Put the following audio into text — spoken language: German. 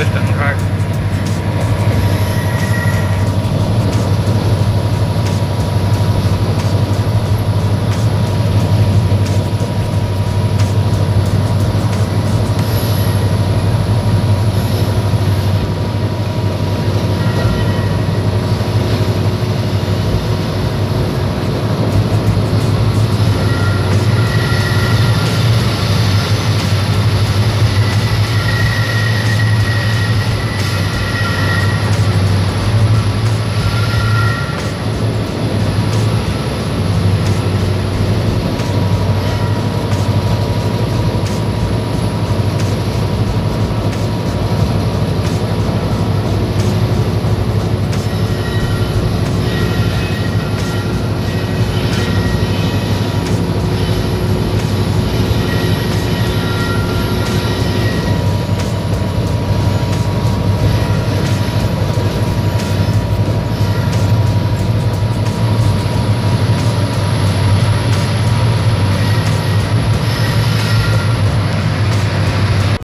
euch dann tragen.